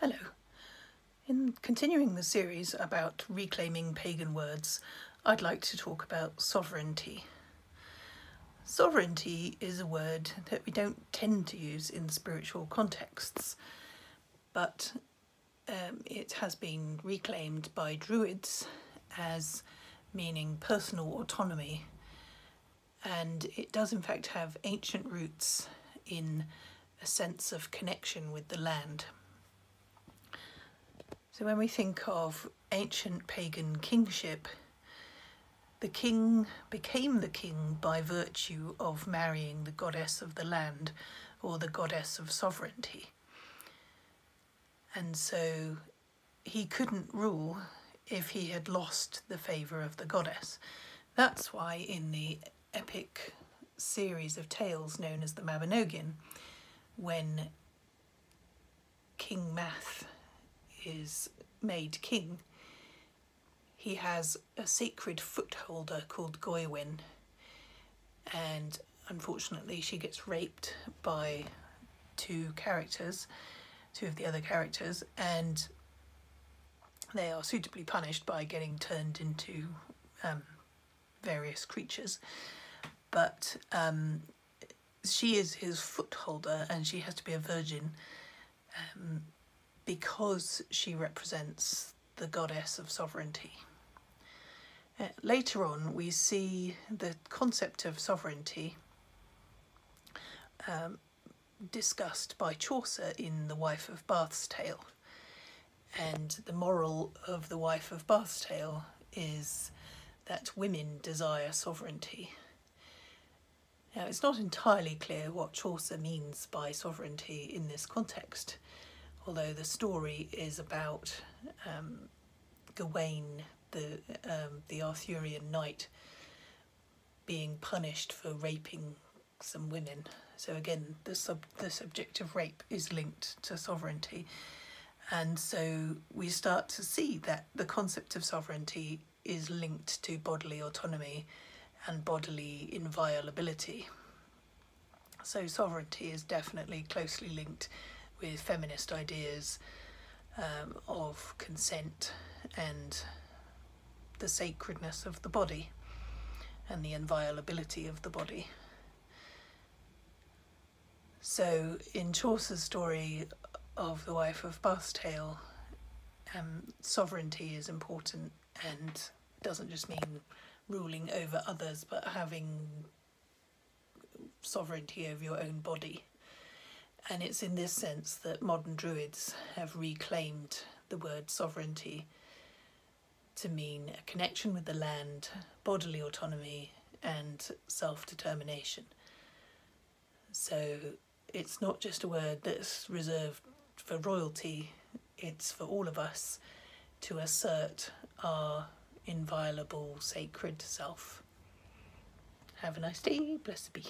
Hello. In continuing the series about reclaiming pagan words, I'd like to talk about sovereignty. Sovereignty is a word that we don't tend to use in spiritual contexts, but um, it has been reclaimed by Druids as meaning personal autonomy, and it does in fact have ancient roots in a sense of connection with the land. So when we think of ancient pagan kingship, the king became the king by virtue of marrying the goddess of the land or the goddess of sovereignty. And so he couldn't rule if he had lost the favour of the goddess. That's why in the epic series of tales known as the Mabinogion, when King Math is made king, he has a sacred footholder called Goewin, and unfortunately, she gets raped by two characters, two of the other characters, and they are suitably punished by getting turned into um, various creatures. But um, she is his footholder, and she has to be a virgin. Um, because she represents the goddess of sovereignty. Uh, later on, we see the concept of sovereignty um, discussed by Chaucer in The Wife of Bath's Tale. And the moral of The Wife of Bath's Tale is that women desire sovereignty. Now, it's not entirely clear what Chaucer means by sovereignty in this context although the story is about um, Gawain, the um, the Arthurian knight, being punished for raping some women. So again, the sub the subject of rape is linked to sovereignty, and so we start to see that the concept of sovereignty is linked to bodily autonomy and bodily inviolability. So sovereignty is definitely closely linked with feminist ideas um, of consent and the sacredness of the body and the inviolability of the body. So in Chaucer's story of the wife of Bath's Tale, um, sovereignty is important and doesn't just mean ruling over others but having sovereignty over your own body and it's in this sense that modern Druids have reclaimed the word sovereignty to mean a connection with the land, bodily autonomy, and self determination. So it's not just a word that's reserved for royalty, it's for all of us to assert our inviolable sacred self. Have a nice day, blessed be.